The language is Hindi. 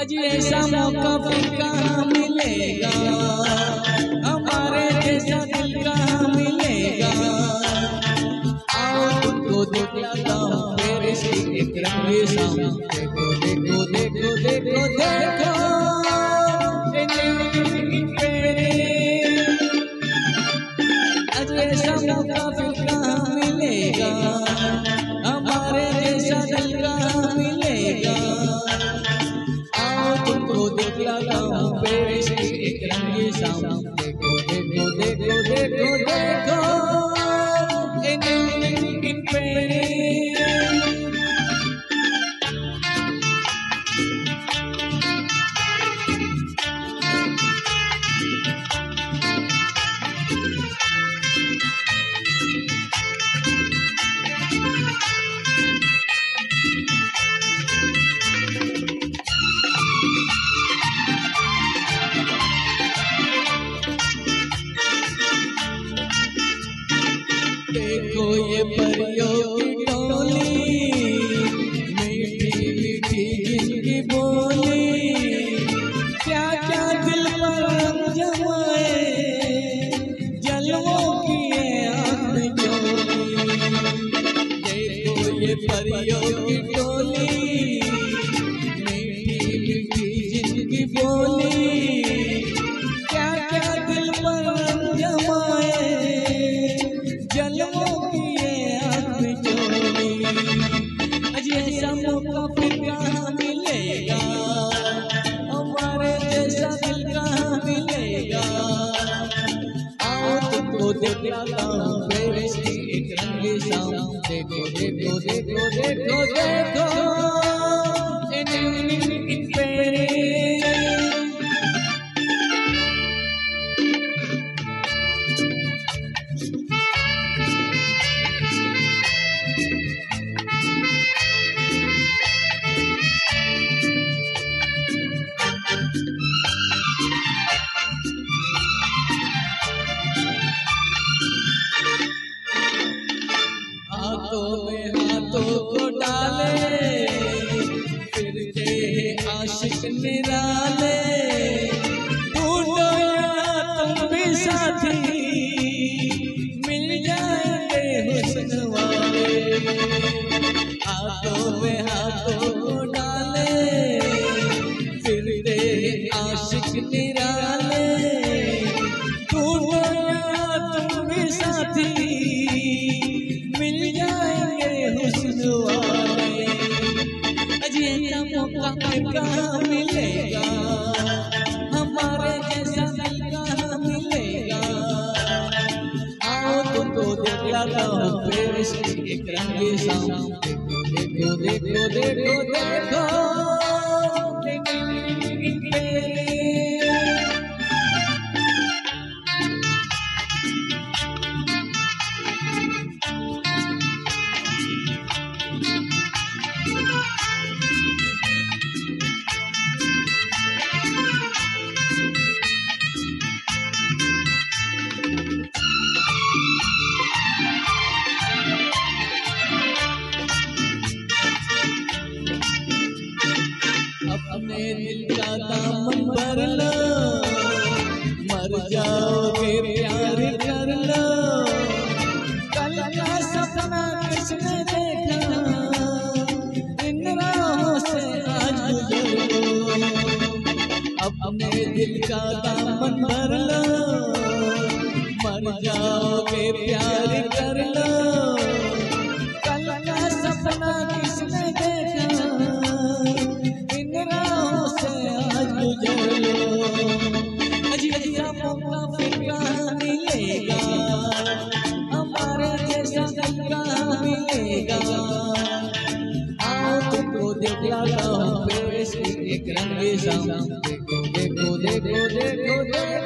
आज ऐसा मौका फिर कहाँ मिलेगा हमारे जैसा दिल कहाँ मिलेगा आओ तुमको दिखलाता हूँ मेरे से एक देखो देखो देखो देखो देखो Lord, परियों की टोली मीठी मीठी जिनकी बोली दिखलाता हूँ पेरिस की एक रंगी शाम देखो देखो देखो देखो देखो हाथों को डाले फिरते हैं आशिक निराले। तुम भी साथी देखो देखो देखो देखो जाओगे प्यार कर लो कल का सपना किसने देखा? इन राहों से आज अपने दिल का दामन भर लो मर जाओगे प्यार कर लो मिलेगा आओ तुमको दिखलाता हूँ पेरिस की एक रंगी शाम देखो देखो देखो देखो देखो